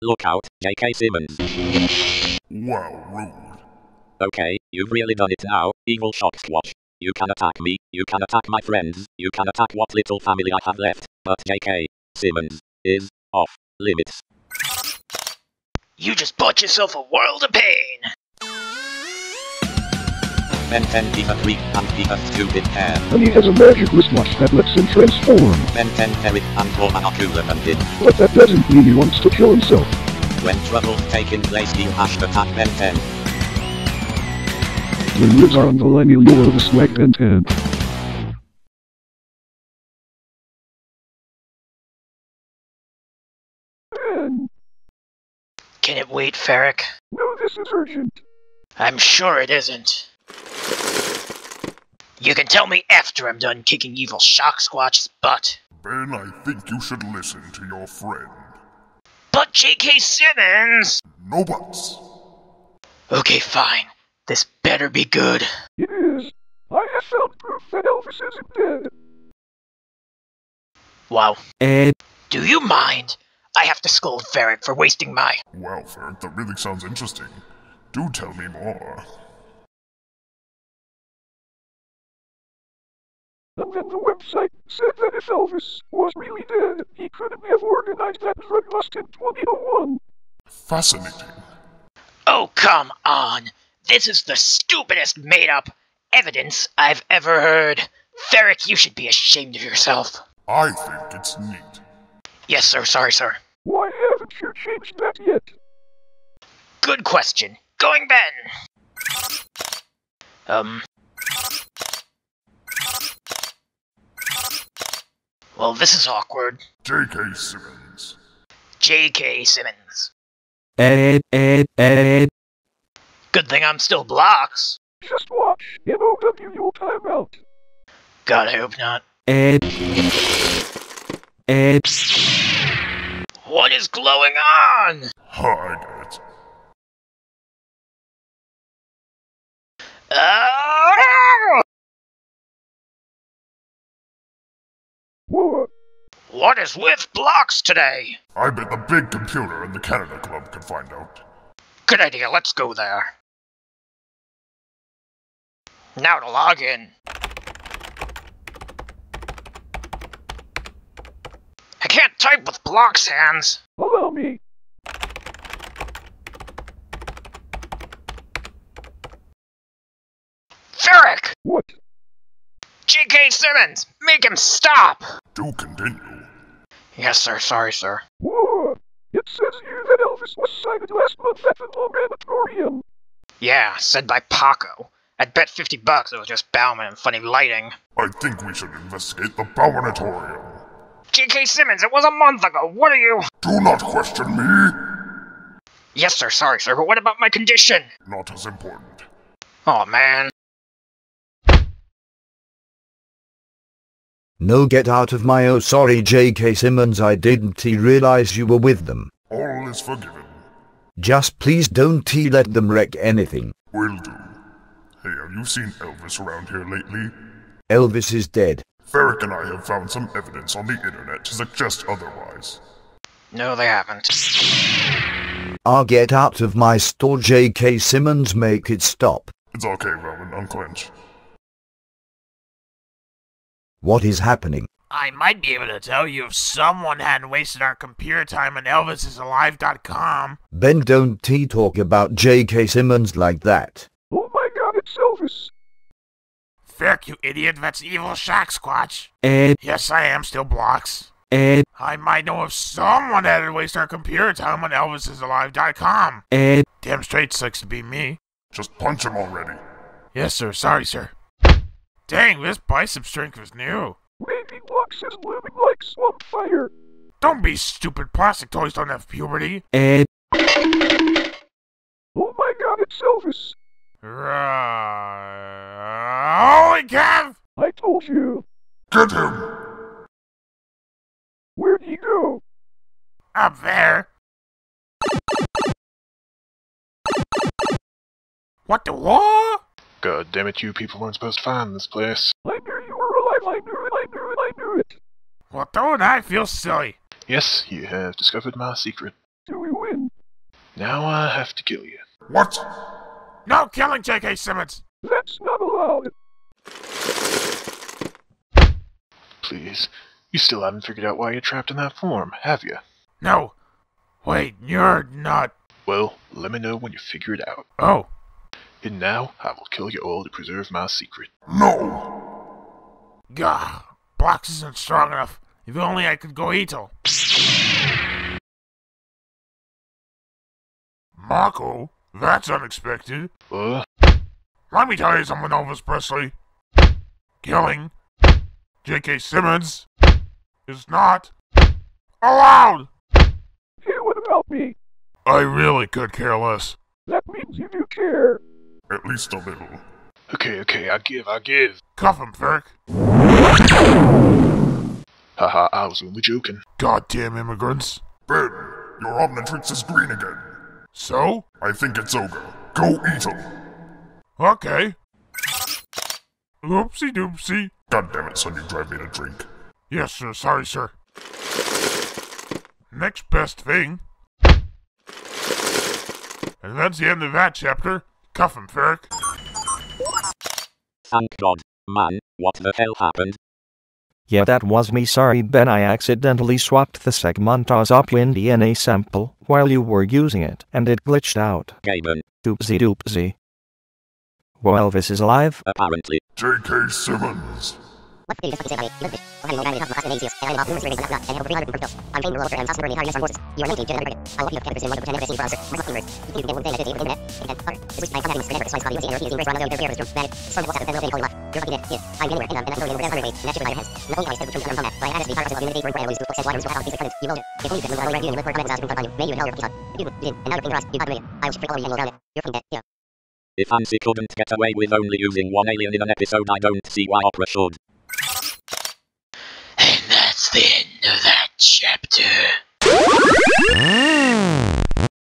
Look out, J.K. Simmons. Wow, rude. Okay, you've really done it now, evil shock squatch. You can attack me, you can attack my friends, you can attack what little family I have left, but J.K. Simmons is off limits. You just bought yourself a world of pain. Ben 10 he's a freak and he has stupid hair. And he has a magic wristwatch that lets him transform. Ben 10 Eric and Roman are cooler than him. But that doesn't mean he wants to kill himself. When trouble's taking place you hash attack Ben 10. When lives are on the line, you'll lower the swag and ten. Can it wait, Ferric? no, this is urgent. I'm sure it isn't. You can tell me after I'm done kicking evil Shock Squatch's butt. Ben, I think you should listen to your friend. But J.K. Simmons! No buts. Okay, fine. This better be good. It is. I have found proof that Elvis isn't dead. Wow. Ed, Do you mind? I have to scold Ferric for wasting my. Wow, Ferret, that really sounds interesting. Do tell me more. And then the website said that if Elvis was really dead, he couldn't have organized that drug bust in 2001. Fascinating. Oh, come on. This is the stupidest made up evidence I've ever heard. Ferric, you should be ashamed of yourself. I think it's neat. Yes, sir. Sorry, sir. Why haven't you changed that yet? Good question. Going Ben. Um. Well, this is awkward. J.K. Simmons. J.K. Simmons. Ed, Ed, Ed. Good thing I'm still blocks. Just watch. MOW you'll time out. God, I hope not. Ed. Ed. What is glowing on? I get it. Oh! What is with blocks today? I bet the big computer in the Canada Club can find out. Good idea, let's go there. Now to log in. I can't type with blocks hands. Allow me. Ferric! What? J.K. Simmons! Make him stop! Do continue. Yes, sir. Sorry, sir. Whoa. It says here that Elvis was sighted last month at the laboratorium. Yeah, said by Paco. I'd bet 50 bucks it was just Bauman and funny lighting. I think we should investigate the Bowanatorium. J.K. Simmons, it was a month ago. What are you? Do not question me. Yes, sir. Sorry, sir. But what about my condition? Not as important. Oh, man. No get out of my oh sorry J.K. Simmons I didn't realize you were with them. All is forgiven. Just please don't let them wreck anything. Will do. Hey, have you seen Elvis around here lately? Elvis is dead. Ferric and I have found some evidence on the internet to suggest otherwise. No, they haven't. I'll get out of my store J.K. Simmons make it stop. It's okay, Roman, unclench. What is happening? I might be able to tell you if someone hadn't wasted our computer time on ElvisIsAlive.com. Ben don't T talk about J.K. Simmons like that. Oh my god, it's Elvis. Ferk, you idiot, that's evil Shock Squatch. Ed, Yes, I am still blocks. Ed, I might know if someone hadn't wasted our computer time on ElvisIsAlive.com. Ed. Damn straight sucks to be me. Just punch him already. Yes, sir. Sorry, sir. Dang, this bicep strength was new. Baby Blocks is blooming like swamp fire. Don't be stupid. Plastic toys don't have puberty. Ed, Oh my god, it's Elvis. Right. Holy cow! I told you. Get him! Where'd he go? Up there. What the what? God damn it, you people weren't supposed to find this place. I knew you were alive. I knew it. I knew it. I knew it. Well, don't I feel silly? Yes, you have discovered my secret. till we win. Now I have to kill you. What? No killing, J.K. Simmons! That's not allowed. Please. You still haven't figured out why you're trapped in that form, have you? No. Wait, you're not. Well, let me know when you figure it out. Oh. And now I will kill you all to preserve my secret. No! Gah. Blocks isn't strong enough. If only I could go Ito. Marco? That's unexpected. Uh, Let me tell you something, Elvis Presley. Killing J.K. Simmons is not allowed. Hey, what about me? I really could care less. That means you do care. At least a little. okay, okay, I give, I give. Cuff him, Ferrick. Haha, I was only joking. Goddamn immigrants. Ben, your Omnitrix is green again. So? I think it's Ogre. Go eat him. Okay. Oopsie doopsie. God damn it, son, you drive me to drink. Yes, sir. Sorry, sir. Next best thing. And that's the end of that chapter. Cuff him, Ferrick. Thank God. Man, what the hell happened? Yeah, that was me. Sorry, Ben. I accidentally swapped the Segmentos Opwin DNA sample while you were using it, and it glitched out. Gaben, Doopsie doopsie. Well, Elvis is alive. apparently. J.K. Simmons. And numerous not, and have 300 crypto. I'm entire Forces. You are. I of cannabis in one of the 10 never seen browser. My? You can one at the internet. This so I'm and your and. You're I'm anywhere, and I'm, and I'm throwing in the 100 weight, and that shit with hands. Part of the for. You know it. If only you you for you. You your. If you did, and now you're paying price. You got a million. I will shit all over you and around it. You're fucking dead. Yeah. If Hansi couldn't get away with only using one alien in an episode, I don't see why Oprah should.